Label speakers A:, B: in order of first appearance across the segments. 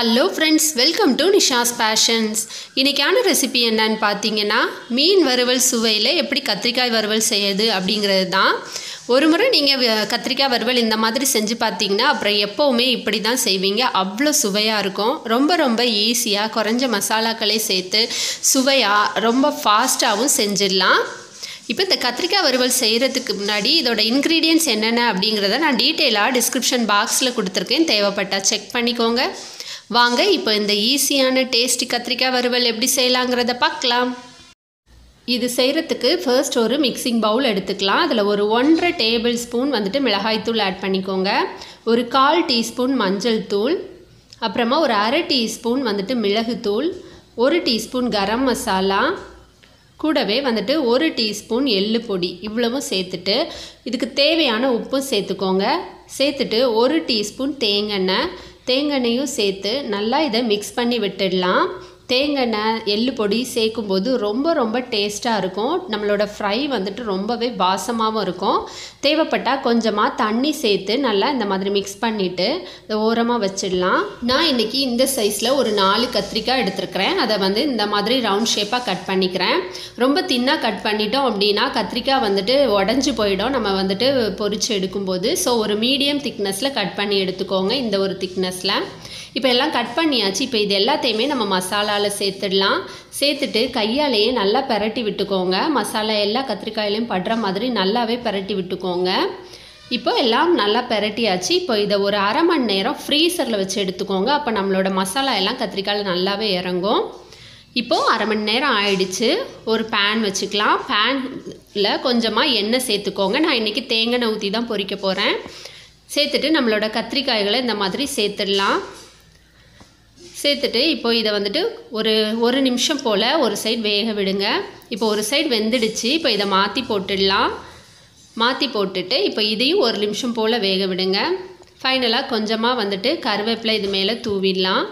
A: Hello friends welcome to Nisha's passions இன்றைக்கான recipe என்னன்னு பார்த்தீங்கன்னா மீன் வறுவல் சுவையில் எப்படி கத்திரிக்காய் வறுவல் செய்யுது அப்படிங்கிறது தான் ஒரு முறை நீங்கள் கத்திரிக்காய் வறுவல் இந்த மாதிரி செஞ்சு பார்த்தீங்கன்னா அப்புறம் எப்போவுமே இப்படி தான் செய்வீங்க. அவ்வளோ சுவையாக இருக்கும். ரொம்ப ரொம்ப ஈஸியாக குறைஞ்ச மசாலாக்களே சேர்த்து சுவையாக ரொம்ப ஃபாஸ்ட்டாகவும் செஞ்சிடலாம். இப்போ இந்த கத்திரிக்காய் வறுவல் செய்கிறதுக்கு முன்னாடி இதோட இன்க்ரீடியன்ஸ் என்னென்ன அப்படிங்கிறத நான் டீட்டெயிலாக டிஸ்கிரிப்ஷன் பாக்ஸில் கொடுத்துருக்கேன். தேவைப்பட்டால் செக் பண்ணிக்கோங்க. வாங்க இப்போ இந்த ஈஸியான டேஸ்டி கத்திரிக்காய் வறுவல் எப்படி செய்யலாங்கிறத பார்க்கலாம். இது செய்கிறதுக்கு ஃபர்ஸ்ட் ஒரு மிக்சிங் பவுல் எடுத்துக்கலாம். அதில் ஒரு ஒன்றரை டேபிள் ஸ்பூன் வந்துட்டு மிளகாய்த்தூள் ஆட் பண்ணிக்கோங்க. ஒரு கால் டீஸ்பூன் மஞ்சள் தூள் அப்புறமா ஒரு அரை டீஸ்பூன் வந்துட்டு மிளகுத்தூள் ஒரு டீஸ்பூன் கரம் மசாலா கூடவே வந்துட்டு ஒரு டீஸ்பூன் எள்ளு பொடி இவ்வளவும் சேர்த்துட்டு இதுக்கு தேவையான உப்பும் சேர்த்துக்கோங்க. சேர்த்துட்டு ஒரு டீஸ்பூன் தேங்காய் தேங்காய்னையும் சேர்த்து நல்லா இதை மிக்ஸ் பண்ணி விட்டுடலாம். தேங்காய் எள்ளு பொடி சேர்க்கும்போது ரொம்ப ரொம்ப டேஸ்ட்டாக இருக்கும். நம்மளோட ஃப்ரை வந்துட்டு ரொம்பவே வாசமாகவும் இருக்கும். தேவைப்பட்டால் கொஞ்சமாக தண்ணி சேர்த்து நல்லா இந்த மாதிரி மிக்ஸ் பண்ணிவிட்டு இந்த ஓரமாக வச்சிடலாம். நான் இன்றைக்கி இந்த சைஸில் ஒரு நாலு கத்திரிக்காய் எடுத்துருக்கிறேன். அதை வந்து இந்த மாதிரி ரவுண்ட் ஷேப்பாக கட் பண்ணிக்கிறேன். ரொம்ப தின்னாக கட் பண்ணிட்டோம் அப்படின்னா கத்திரிக்காய் வந்துட்டு உடஞ்சி போயிடும். நம்ம வந்துட்டு பொரித்து எடுக்கும்போது. ஸோ ஒரு மீடியம் திக்னஸில் கட் பண்ணி எடுத்துக்கோங்க இந்த ஒரு திக்னஸில் இப்போ எல்லாம் கட் பண்ணியாச்சு. இப்போ இது எல்லாத்தையுமே நம்ம மசாலாவில் சேர்த்துடலாம். சேர்த்துட்டு கையாலேயே நல்லா பரட்டி விட்டுக்கோங்க. மசாலா எல்லா கத்திரிக்காயிலையும் படுற மாதிரி நல்லாவே பரட்டி விட்டுக்கோங்க. இப்போ எல்லாம் நல்லா பெரட்டியாச்சு. இப்போ இதை ஒரு அரை மணி நேரம் ஃப்ரீசரில் வச்சு எடுத்துக்கோங்க. அப்போ நம்மளோட மசாலா எல்லாம் கத்திரிக்காயில் நல்லாவே இறங்கும். இப்போது அரை மணி நேரம் ஆயிடுச்சு. ஒரு பேன் வச்சுக்கலாம். பேனில் கொஞ்சமாக எண்ணெய் சேர்த்துக்கோங்க. நான் இன்றைக்கி தேங்காய் ஊற்றி தான் பொறிக்க போகிறேன் சேர்த்துட்டு நம்மளோட கத்திரிக்காய்களை இந்த மாதிரி சேர்த்துடலாம். சேர்த்துட்டு இப்போ இதை வந்துட்டு ஒரு ஒரு நிமிஷம் போல் ஒரு சைடு வேக விடுங்க. இப்போ ஒரு சைடு வெந்துடுச்சு. இப்போ இதை மாற்றி போட்டுடலாம். மாற்றி போட்டுட்டு இப்போ இதையும் ஒரு நிமிஷம் போல் வேக விடுங்க. ஃபைனலாக கொஞ்சமாக வந்துட்டு கருவேப்பிலை இது மேலே தூவிடலாம்.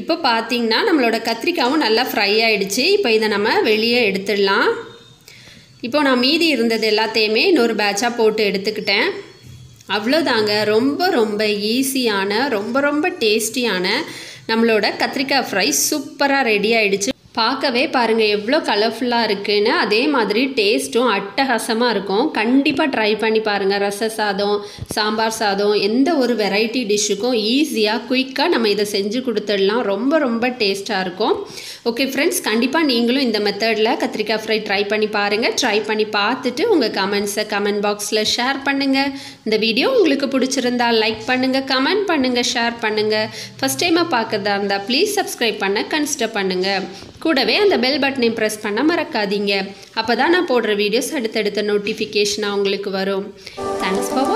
A: இப்போ பார்த்திங்கன்னா நம்மளோட கத்திரிக்காவும் நல்லா ஃப்ரை ஆகிடுச்சு இப்போ இதை நம்ம வெளியே எடுத்துடலாம். இப்போ நான் மீதி இருந்தது எல்லாத்தையுமே இன்னொரு பேட்சாக போட்டு எடுத்துக்கிட்டேன். அவ்வளோதாங்க. ரொம்ப ரொம்ப ஈஸியான ரொம்ப ரொம்ப டேஸ்டியான நம்மளோட கத்திரிக்காய் ஃப்ரை சூப்பராக ரெடி ஆகிடுச்சு பார்க்கவே பாருங்கள் எவ்வளோ கலர்ஃபுல்லாக இருக்குன்னு. அதே மாதிரி டேஸ்ட்டும் அட்டகாசமாக இருக்கும். கண்டிப்பாக ட்ரை பண்ணி பாருங்கள் ரச சாதம் சாம்பார் சாதம் எந்த ஒரு வெரைட்டி டிஷ்ஷுக்கும் ஈஸியாக குயிக்காக நம்ம இதை செஞ்சு கொடுத்துடலாம். ரொம்ப ரொம்ப டேஸ்ட்டாக இருக்கும். ஓகே ஃப்ரெண்ட்ஸ் கண்டிப்பாக நீங்களும் இந்த மெத்தடில் கத்திரிக்காய் ஃப்ரை ட்ரை பண்ணி பாருங்கள் ட்ரை பண்ணி பார்த்துட்டு உங்கள் கமெண்ட்ஸை கமெண்ட் பாக்ஸில் ஷேர் பண்ணுங்கள் இந்த வீடியோ உங்களுக்கு பிடிச்சிருந்தா லைக் பண்ணுங்கள் கமெண்ட் பண்ணுங்கள் ஷேர் பண்ணுங்கள் ஃபஸ்ட் டைமாக பார்க்குறதா இருந்தால் ப்ளீஸ் சப்ஸ்கிரைப் பண்ண கன்சிடர் பண்ணுங்கள் கூடவே அந்த பெல் பட்டனையும் ப்ரெஸ் பண்ண மறக்காதீங்க. அப்போ தான் நான் போடுற வீடியோஸ் அடுத்தடுத்த நோட்டிஃபிகேஷனாக உங்களுக்கு வரும். Thanks for